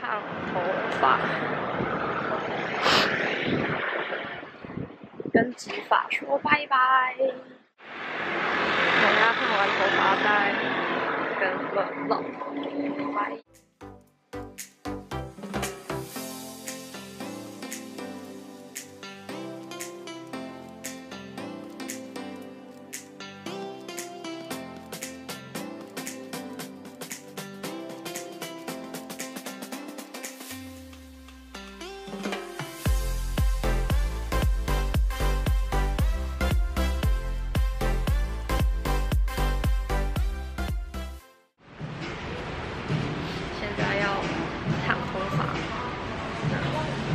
烫头发，跟直发说拜拜。等下烫完头发再跟乐乐拜。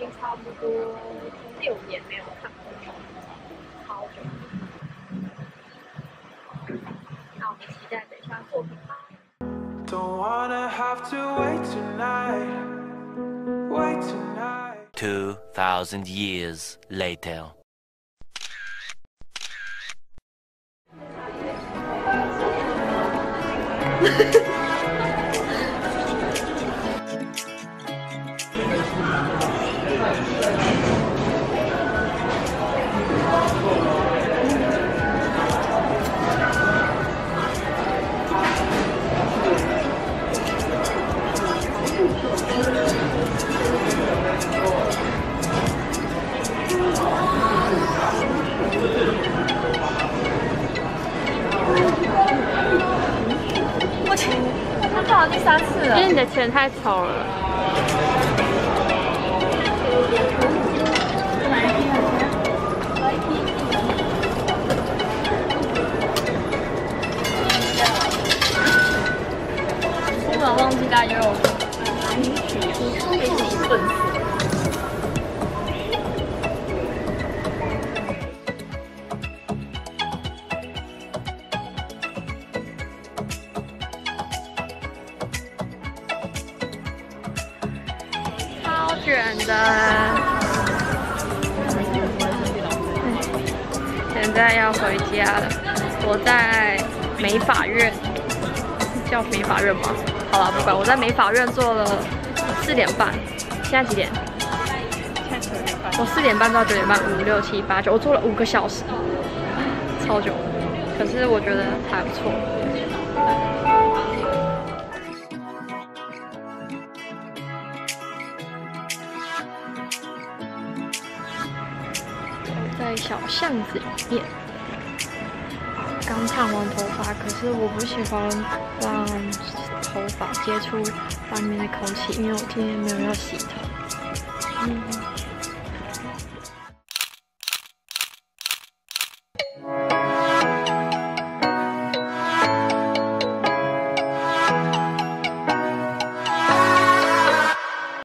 经差不多六年没有看过，好久。那我们期待等一下作品吧。Don't wanna have to wait tonight. 我去，他撞了第三次了。因为你的钱太丑了。然忘记大家有笨死。超卷的。现在要回家了，我在美法院，叫美法院吗？好了，不管，我在美法院做了四点半，现在几点？我四点半到九点半，五六七八九，我做了五个小时，超久。可是我觉得还不错。在小巷子里面，刚烫完头发，可是我不喜欢让头发接触外面的空气，因为我今天没有要洗头。嗯